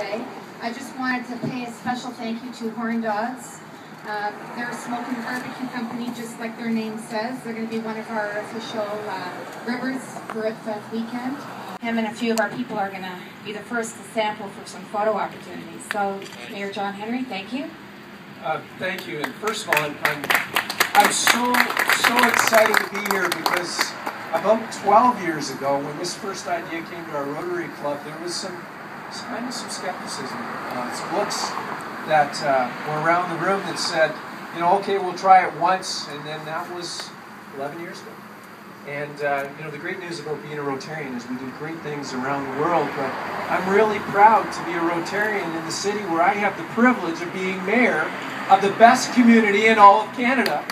today. I just wanted to pay a special thank you to Horn Dawgs. Uh, they're a smoking barbecue company, just like their name says. They're going to be one of our official uh, ribbers for Ribfest weekend. Him and a few of our people are going to be the first to sample for some photo opportunities. So, Mayor John Henry, thank you. Uh, thank you. And first of all, I'm, I'm, I'm so, so excited to be here because about 12 years ago, when this first idea came to our Rotary Club, there was some, some kind of some skepticism. Some looks that uh, were around the room that said, you know, okay, we'll try it once, and then that was 11 years ago. And uh, you know, the great news about being a Rotarian is we do great things around the world. But I'm really proud to be a Rotarian in the city where I have the privilege of being mayor of the best community in all of Canada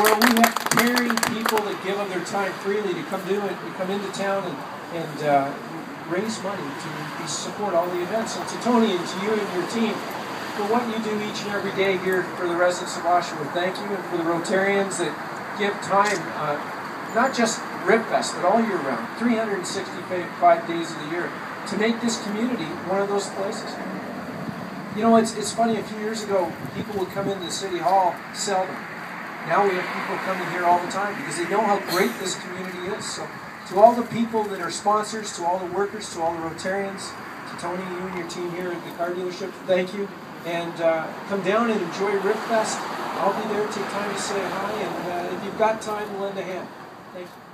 where we have caring people that give of their time freely to come do it, to come into town and, and uh, raise money to support all the events. And to Tony and to you and your team for what you do each and every day here for the residents of Oshawa. Thank you, and for the Rotarians that give time, uh, not just Ribfest, but all year round, 365 days of the year, to make this community one of those places. You know, it's, it's funny, a few years ago, people would come into the City Hall seldom. Now we have people coming here all the time because they know how great this community is. So, to all the people that are sponsors, to all the workers, to all the Rotarians, to Tony, you and your team here at the car dealership, thank you. And uh, come down and enjoy Ribfest. I'll be there. Take time to say hi, and uh, if you've got time, lend a hand. Thank you.